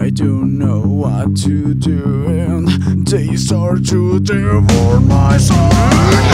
I don't know what to do, and they start to devour my soul.